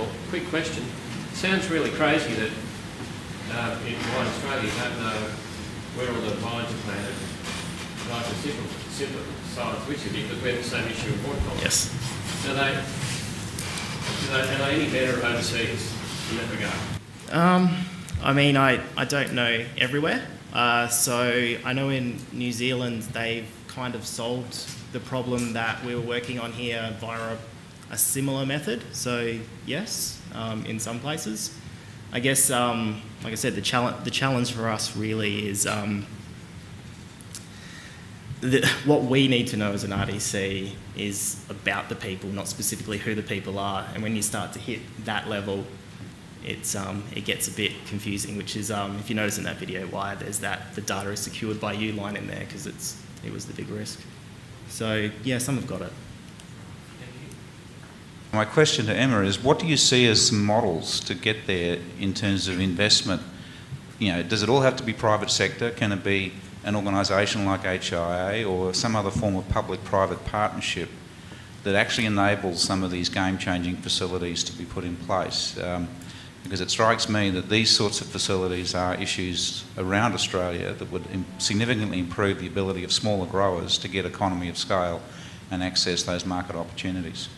Michael, quick question. Sounds really crazy that uh, in Wine Australia you don't know where all the vines are planted. Like a simple, simple science with you because we have the same issue in horticulture. Yes. Are they, are they, are they any better overseas in that regard? Um, I mean, I, I don't know everywhere. Uh, so I know in New Zealand they've kind of solved the problem that we were working on here via a, a similar method. So yes, um, in some places. I guess, um, like I said, the, challenge the challenge for us really is um, the, what we need to know as an RDC is about the people, not specifically who the people are. And when you start to hit that level, it's, um, it gets a bit confusing, which is, um, if you notice in that video, why there's that, the data is secured by you line in there, because it was the big risk. So, yeah, some have got it. My question to Emma is, what do you see as some models to get there in terms of investment? You know, does it all have to be private sector? Can it be an organisation like HIA or some other form of public-private partnership that actually enables some of these game-changing facilities to be put in place? Um, because it strikes me that these sorts of facilities are issues around Australia that would Im significantly improve the ability of smaller growers to get economy of scale and access those market opportunities.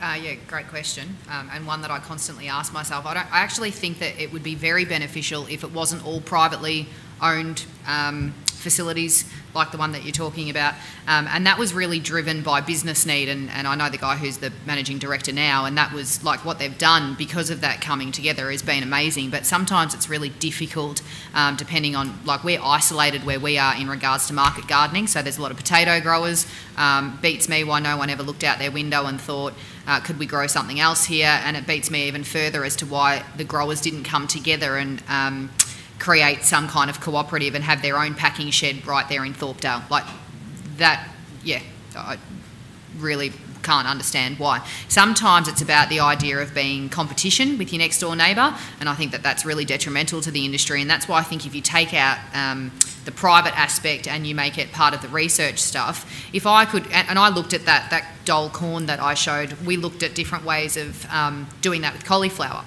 Uh, yeah, great question, um, and one that I constantly ask myself. I, I, actually think that it would be very beneficial if it wasn't all privately owned um, facilities like the one that you're talking about. Um, and that was really driven by business need. And, and I know the guy who's the managing director now, and that was like what they've done because of that coming together has been amazing. But sometimes it's really difficult um, depending on, like, we're isolated where we are in regards to market gardening. So there's a lot of potato growers. Um, beats me why no one ever looked out their window and thought, uh, could we grow something else here? And it beats me even further as to why the growers didn't come together and um, create some kind of cooperative and have their own packing shed right there in Thorpdale. Like that, yeah, I really can't understand why. Sometimes it's about the idea of being competition with your next door neighbour, and I think that that's really detrimental to the industry. And that's why I think if you take out um, the private aspect and you make it part of the research stuff, if I could, and I looked at that that Dole corn that I showed, we looked at different ways of um, doing that with cauliflower.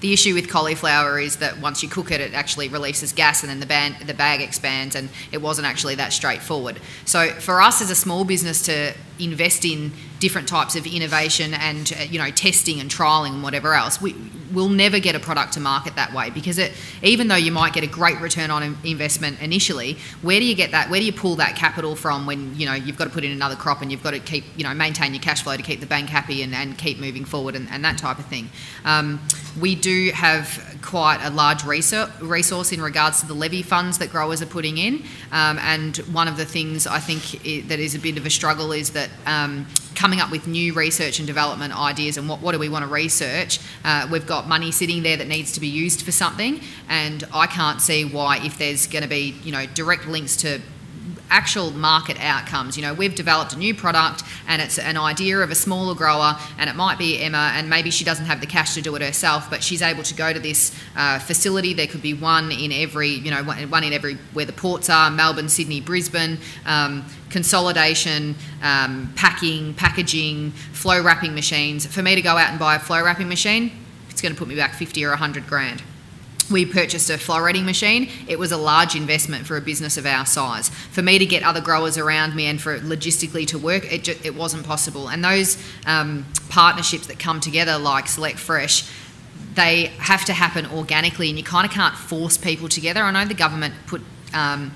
The issue with cauliflower is that once you cook it, it actually releases gas and then the, the bag expands, and it wasn't actually that straightforward. So, for us as a small business to invest in different types of innovation and uh, you know testing and trialing and whatever else, we will never get a product to market that way because it, even though you might get a great return on investment initially, where do you get that? Where do you pull that capital from when you know you've got to put in another crop and you've got to keep you know maintain your cash flow to keep the bank happy and, and keep moving forward and, and that type of thing. Um, we do have quite a large resource in regards to the levy funds that growers are putting in, um, and one of the things I think it, that is a bit of a struggle is that um, coming up with new research and development ideas and what, what do we want to research. Uh, we've got money sitting there that needs to be used for something, and I can't see why, if there's going to be you know direct links to actual market outcomes. You know, we've developed a new product and it's an idea of a smaller grower, and it might be Emma, and maybe she doesn't have the cash to do it herself, but she's able to go to this uh, facility. There could be one in every, you know, one in every where the ports are Melbourne, Sydney, Brisbane. Um, consolidation, um, packing, packaging, flow wrapping machines. For me to go out and buy a flow wrapping machine, it's going to put me back 50 or 100 grand we purchased a flow machine. It was a large investment for a business of our size. For me to get other growers around me and for it logistically to work, it, it wasn't possible. And those um, partnerships that come together, like Select Fresh, they have to happen organically, and you kind of can't force people together. I know the government put um,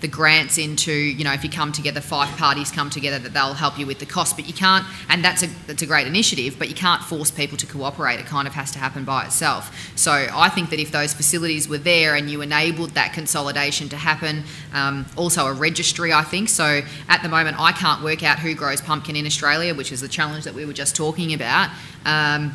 the grants into, you know, if you come together, five parties come together, that they'll help you with the cost. But you can't, and that's a that's a great initiative. But you can't force people to cooperate. It kind of has to happen by itself. So I think that if those facilities were there and you enabled that consolidation to happen, um, also a registry, I think. So at the moment, I can't work out who grows pumpkin in Australia, which is the challenge that we were just talking about. Um,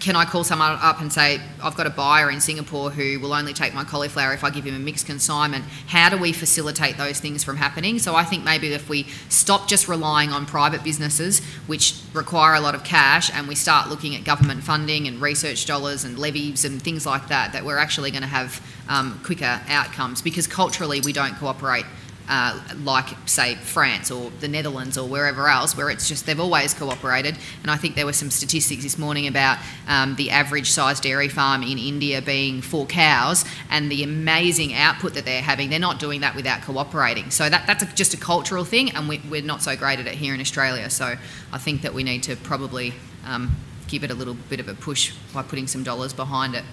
can I call someone up and say, I've got a buyer in Singapore who will only take my cauliflower if I give him a mixed consignment? How do we facilitate those things from happening? So I think maybe if we stop just relying on private businesses, which require a lot of cash, and we start looking at government funding and research dollars and levies and things like that, that we're actually going to have um, quicker outcomes because culturally we don't cooperate uh, like, say, France or the Netherlands or wherever else, where it's just they've always cooperated. And I think there were some statistics this morning about um, the average size dairy farm in India being four cows and the amazing output that they're having. They're not doing that without cooperating. So that, that's a, just a cultural thing, and we, we're not so great at it here in Australia. So I think that we need to probably um, give it a little bit of a push by putting some dollars behind it.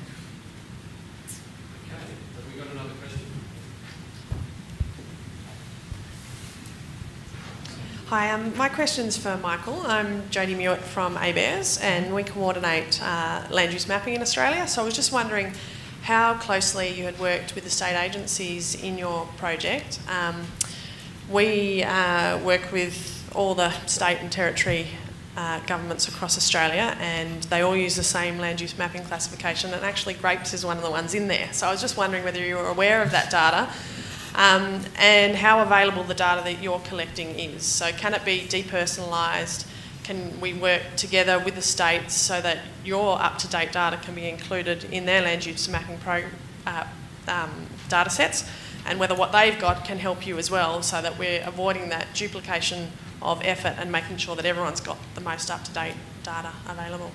Okay, have we got another question? Hi, um, my question's for Michael. I'm Jodie Mewett from ABARES and we coordinate uh, land use mapping in Australia. So I was just wondering how closely you had worked with the state agencies in your project. Um, we uh, work with all the state and territory uh, governments across Australia and they all use the same land use mapping classification and actually grapes is one of the ones in there. So I was just wondering whether you were aware of that data um, and how available the data that you're collecting is. So can it be depersonalised? Can we work together with the states so that your up-to-date data can be included in their land use mapping pro, uh, um, data sets? And whether what they've got can help you as well so that we're avoiding that duplication of effort and making sure that everyone's got the most up-to-date data available.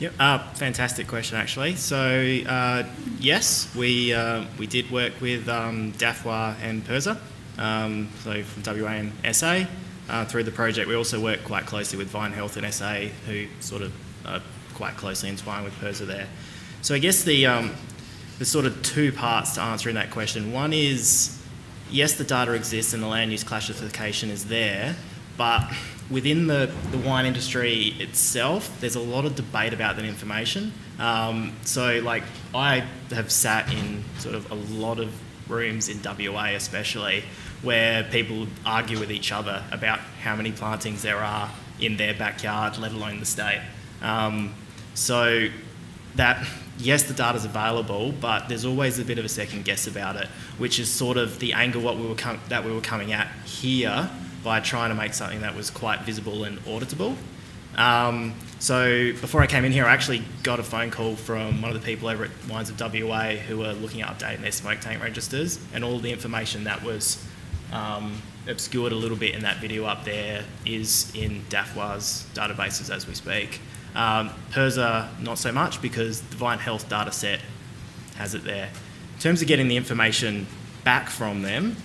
Yep. Uh, fantastic question, actually. So uh, yes, we uh, we did work with um, DAFWA and PIRSA, um, so from WA and SA uh, through the project. We also work quite closely with Vine Health and SA, who sort of are quite closely entwined with PIRSA there. So I guess the um, there's sort of two parts to answering that question. One is yes, the data exists and the land use classification is there, but within the, the wine industry itself, there's a lot of debate about that information. Um, so, like, I have sat in sort of a lot of rooms in WA, especially, where people argue with each other about how many plantings there are in their backyard, let alone the state. Um, so, that yes, the data's available, but there's always a bit of a second guess about it, which is sort of the angle what we were that we were coming at here by trying to make something that was quite visible and auditable. Um, so before I came in here, I actually got a phone call from one of the people over at Wines of WA who were looking at updating their smoke taint registers, and all the information that was um, obscured a little bit in that video up there is in DAFWA's databases as we speak. Um, PIRSA, not so much because the Vine Health data set has it there. In terms of getting the information back from them,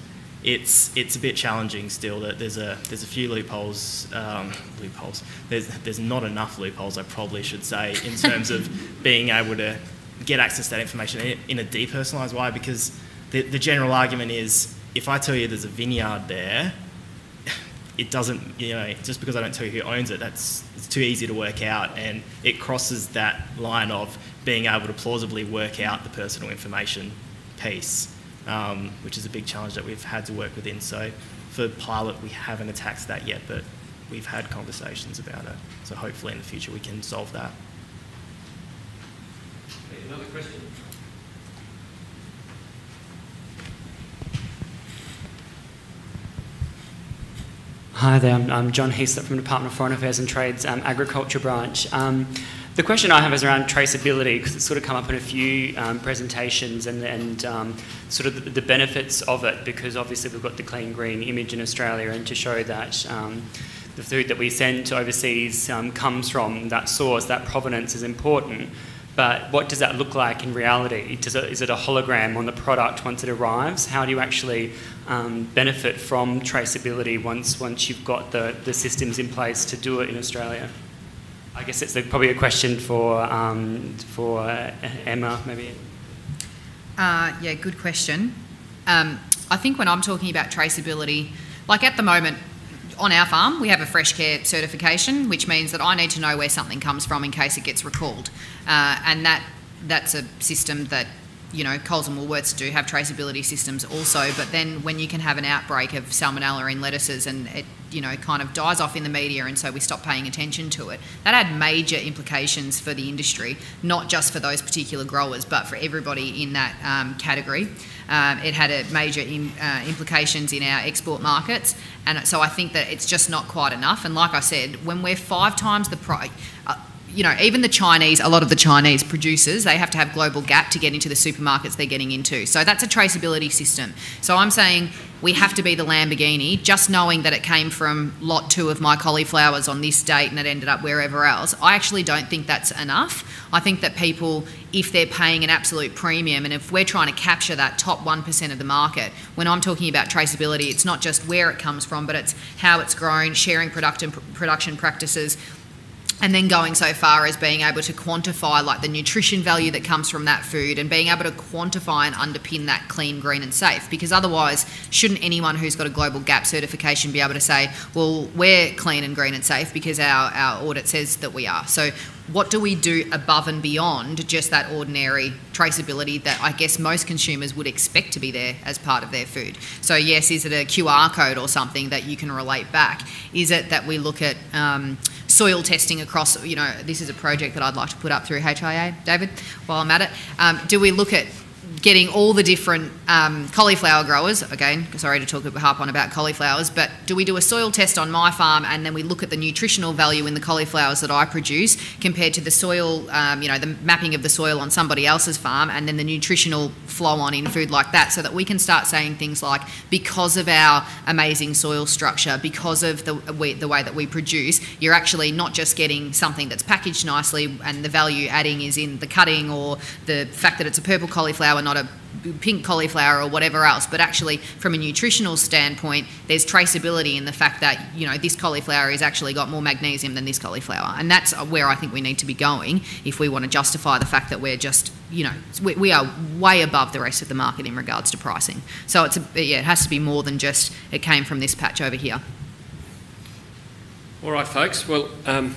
it's it's a bit challenging still. That there's a there's a few loopholes. Um, loopholes. There's there's not enough loopholes. I probably should say in terms of being able to get access to that information in, a depersonalised way. Because the the general argument is if I tell you there's a vineyard there, it doesn't you know just because I don't tell you who owns it, that's it's too easy to work out, and it crosses that line of being able to plausibly work out the personal information piece um, which is a big challenge that we've had to work within. So for pilot, we haven't attacked that yet, but we've had conversations about it. So hopefully in the future we can solve that. Okay, Another question? Hi there, I'm, I'm John Heaslip from the Department of Foreign Affairs and Trade's um, Agriculture Branch. Um, the question I have is around traceability because it's sort of come up in a few um, presentations and, and um, sort of the, the, benefits of it because obviously we've got the clean green image in Australia and to show that um, the food that we send to overseas um, comes from that source, that provenance is important. But what does that look like in reality? It, is it a hologram on the product once it arrives? How do you actually um, benefit from traceability once, once you've got the, the systems in place to do it in Australia? I guess it's probably a question for, um, for uh, Emma, maybe. Uh, yeah, good question. Um, I think when I'm talking about traceability, like at the moment, on our farm, we have a Freshcare certification, which means that I need to know where something comes from in case it gets recalled, uh, and that that's a system that you know Coles and Woolworths do have traceability systems also. But then when you can have an outbreak of salmonella in lettuces and it you know kind of dies off in the media, and so we stop paying attention to it, that had major implications for the industry, not just for those particular growers, but for everybody in that um, category. Um, it had a major in, uh, implications in our export markets, and so I think that it's just not quite enough. And like I said, when we're five times the price, uh, you know, even the Chinese, a lot of the Chinese producers, they have to have GlobalGAP to get into the supermarkets they're getting into. So that's a traceability system. So I'm saying we have to be the Lamborghini, just knowing that it came from lot two of my cauliflowers on this date and it ended up wherever else. I actually don't think that's enough. I think that people, if they're paying an absolute premium and if we're trying to capture that top 1% of the market, when I'm talking about traceability, it's not just where it comes from, but it's how it's grown, sharing production, production practices, and then going so far as being able to quantify like the nutrition value that comes from that food and being able to quantify and underpin that clean green and safe because otherwise shouldn't anyone who's got a GlobalGAP certification be able to say well we're clean and green and safe because our, our audit says that we are so what do we do above and beyond just that ordinary traceability that I guess most consumers would expect to be there as part of their food? So, yes, is it a QR code or something that you can relate back? Is it that we look at um, soil testing across, you know, this is a project that I'd like to put up through HIA, David, while I'm at it. Um, do we look at getting all the different um, cauliflower growers, again, sorry to talk harp on about cauliflowers, but do we do a soil test on my farm and then we look at the nutritional value in the cauliflowers that I produce compared to the soil, um, you know, the mapping of the soil on somebody else's farm and then the nutritional flow on in food like that so that we can start saying things like, because of our amazing soil structure, because of the, we, the way that we produce, you're actually not just getting something that's packaged nicely and the value adding is in the cutting or the fact that it's a purple cauliflower, not a pink cauliflower or whatever else, but actually from a nutritional standpoint, there's traceability in the fact that you know this cauliflower has actually got more magnesium than this cauliflower, and that's where I think we need to be going if we want to justify the fact that we're just you know we, we are way above the rest of the market in regards to pricing. So it's a, yeah, it has to be more than just it came from this patch over here. All right, folks. Well, um,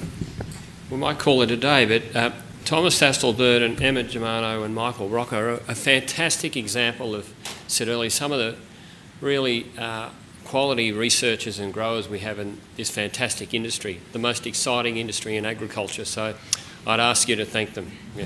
we might call it a day, but. Uh, Thomas Sastel-Bird and Emma Germano and Michael Rocca are a fantastic example of, said earlier, some of the really uh, quality researchers and growers we have in this fantastic industry, the most exciting industry in agriculture. So I'd ask you to thank them. Yeah.